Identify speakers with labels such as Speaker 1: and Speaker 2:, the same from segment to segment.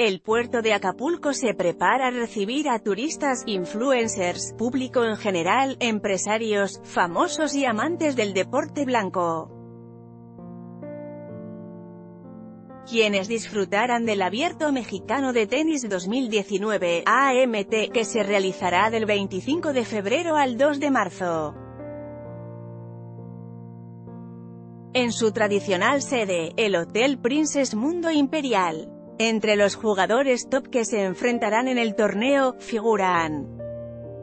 Speaker 1: El puerto de Acapulco se prepara a recibir a turistas, influencers, público en general, empresarios, famosos y amantes del deporte blanco. quienes disfrutarán del Abierto Mexicano de Tenis 2019, AMT, que se realizará del 25 de febrero al 2 de marzo. En su tradicional sede, el Hotel Princess Mundo Imperial. Entre los jugadores top que se enfrentarán en el torneo, figuran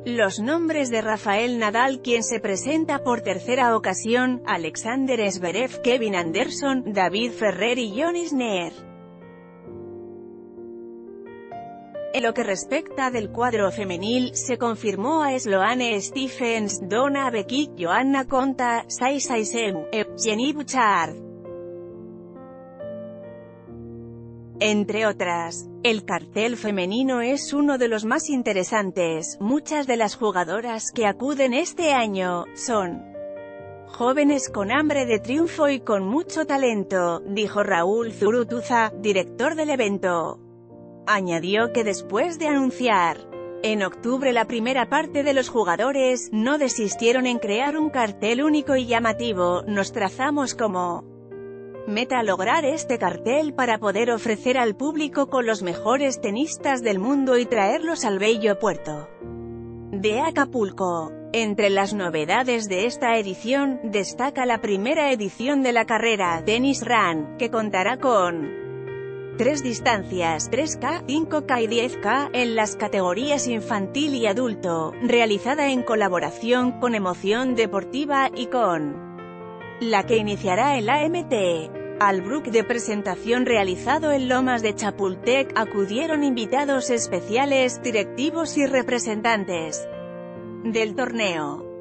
Speaker 1: los nombres de Rafael Nadal quien se presenta por tercera ocasión, Alexander Zverev, Kevin Anderson, David Ferrer y John Isner. En lo que respecta del cuadro femenil, se confirmó a Sloane Stephens, Donna Becky, Joanna Conta, Sai Saisem, Jenny Bouchard. Entre otras, el cartel femenino es uno de los más interesantes, muchas de las jugadoras que acuden este año, son jóvenes con hambre de triunfo y con mucho talento, dijo Raúl Zurutuza, director del evento. Añadió que después de anunciar en octubre la primera parte de los jugadores, no desistieron en crear un cartel único y llamativo, nos trazamos como meta lograr este cartel para poder ofrecer al público con los mejores tenistas del mundo y traerlos al bello puerto de Acapulco. Entre las novedades de esta edición, destaca la primera edición de la carrera Tennis Run, que contará con tres distancias, 3K, 5K y 10K, en las categorías infantil y adulto, realizada en colaboración con Emoción Deportiva y con la que iniciará el AMT. Al Brook de presentación realizado en Lomas de Chapultec, acudieron invitados especiales, directivos y representantes del torneo.